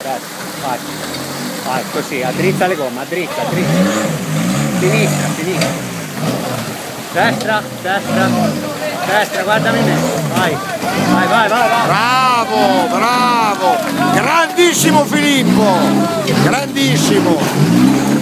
Grazie, vai. Vai, così, a dritta le gomme, a dritta, a dritta. Sinistra, sinistra. Destra, destra. Destra, guardami me. Vai. Vai, vai, vai, vai. Bravo, bravo! Grandissimo Filippo! Grandissimo!